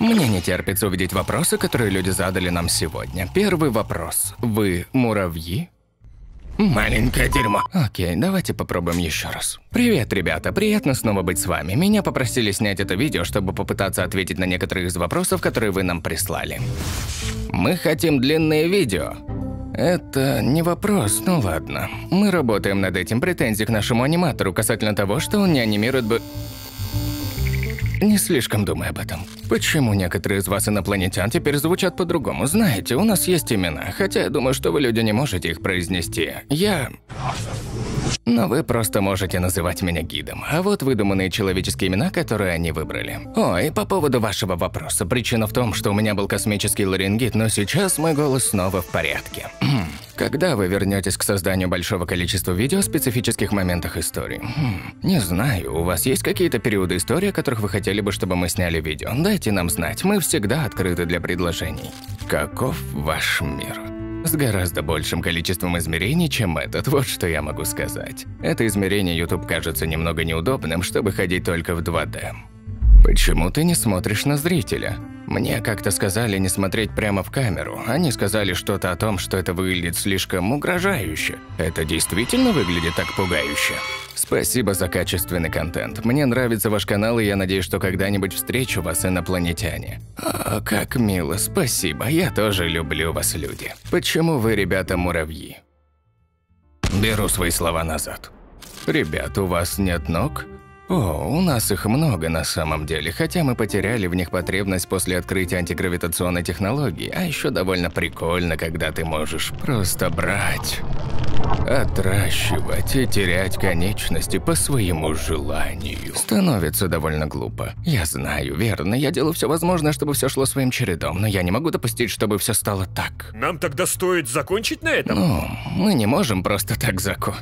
Мне не терпится увидеть вопросы, которые люди задали нам сегодня. Первый вопрос. Вы муравьи? Маленькое дерьмо. Окей, давайте попробуем еще раз. Привет, ребята, приятно снова быть с вами. Меня попросили снять это видео, чтобы попытаться ответить на некоторые из вопросов, которые вы нам прислали. Мы хотим длинные видео. Это не вопрос, ну ладно. Мы работаем над этим претензий к нашему аниматору касательно того, что он не анимирует бы... Не слишком думай об этом. Почему некоторые из вас инопланетян теперь звучат по-другому? Знаете, у нас есть имена, хотя я думаю, что вы, люди, не можете их произнести. Я... Но вы просто можете называть меня гидом. А вот выдуманные человеческие имена, которые они выбрали. О, и по поводу вашего вопроса. Причина в том, что у меня был космический ларингит, но сейчас мой голос снова в порядке. Когда вы вернетесь к созданию большого количества видео о специфических моментах истории? Хм, не знаю, у вас есть какие-то периоды истории, о которых вы хотели бы, чтобы мы сняли видео? Дайте нам знать, мы всегда открыты для предложений. Каков ваш мир? С гораздо большим количеством измерений, чем этот, вот что я могу сказать. Это измерение YouTube кажется немного неудобным, чтобы ходить только в 2D. Почему ты не смотришь на зрителя? Мне как-то сказали не смотреть прямо в камеру. Они сказали что-то о том, что это выглядит слишком угрожающе. Это действительно выглядит так пугающе? Спасибо за качественный контент. Мне нравится ваш канал, и я надеюсь, что когда-нибудь встречу вас, инопланетяне. О, как мило, спасибо. Я тоже люблю вас, люди. Почему вы, ребята, муравьи? Беру свои слова назад. Ребят, у вас нет ног? О, у нас их много на самом деле, хотя мы потеряли в них потребность после открытия антигравитационной технологии, а еще довольно прикольно, когда ты можешь просто брать, отращивать и терять конечности по своему желанию. Становится довольно глупо. Я знаю, верно, я делаю все возможное, чтобы все шло своим чередом, но я не могу допустить, чтобы все стало так. Нам тогда стоит закончить на этом? Ну, мы не можем просто так зако...